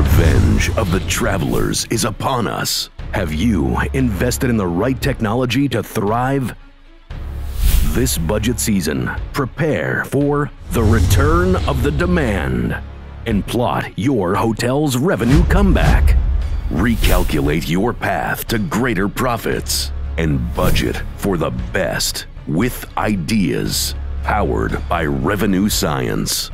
revenge of the travelers is upon us. Have you invested in the right technology to thrive? This budget season, prepare for the return of the demand and plot your hotel's revenue comeback. Recalculate your path to greater profits and budget for the best with IDeaS powered by revenue science.